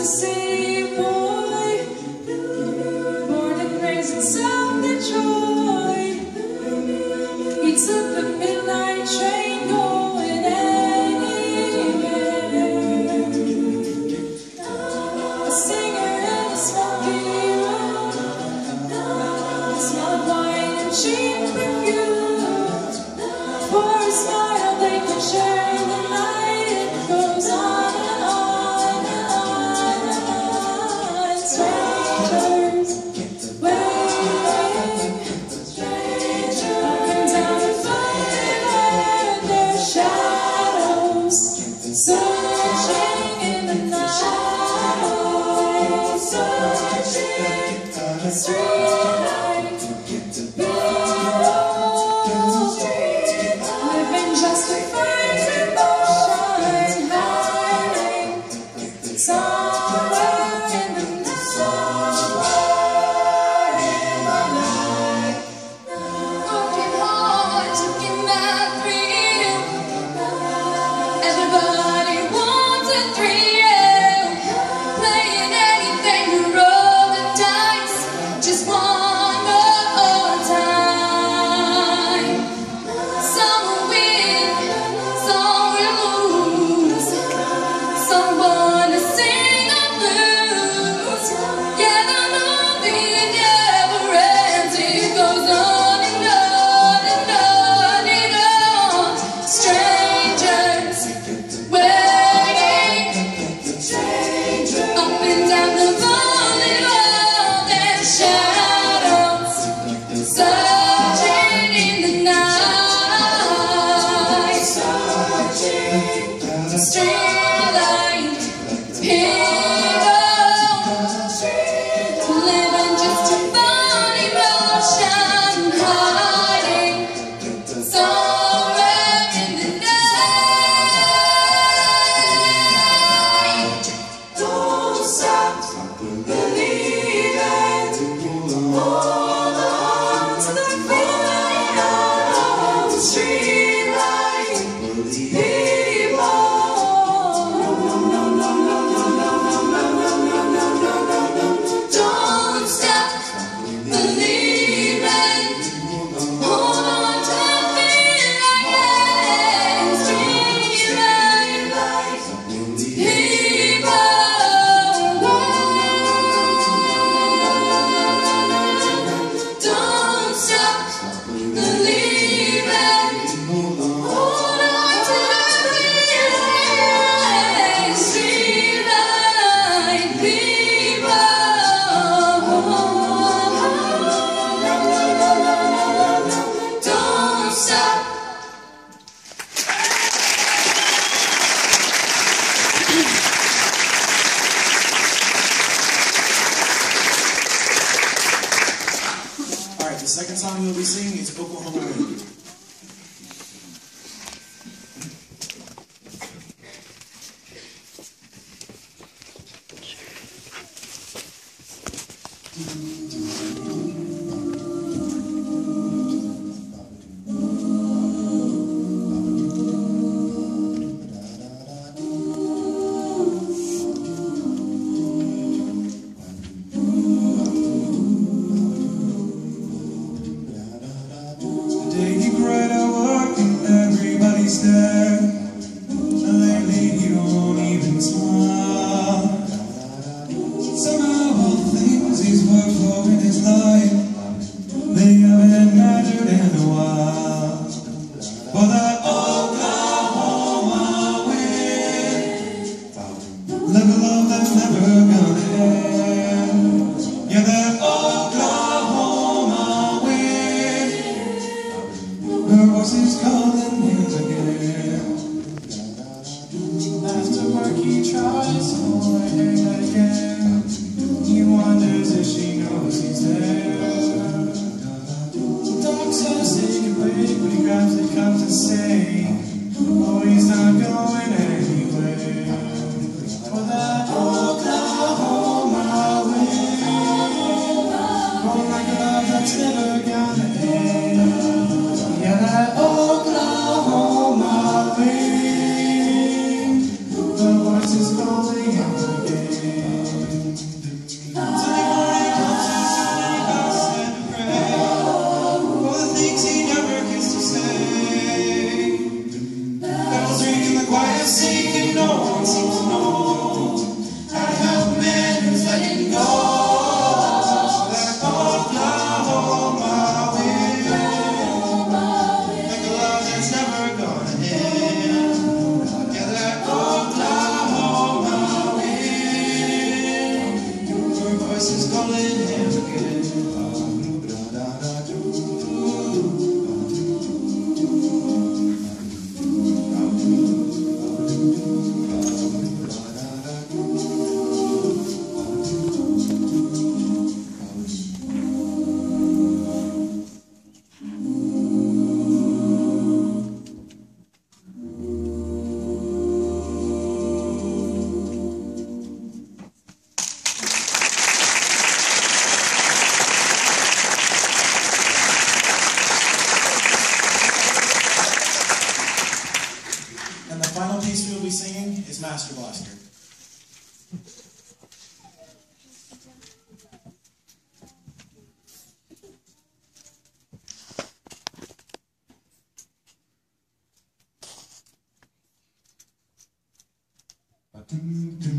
to see. Stop believing. That's never gonna end. Do, do.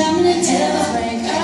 Beat's jamming until the break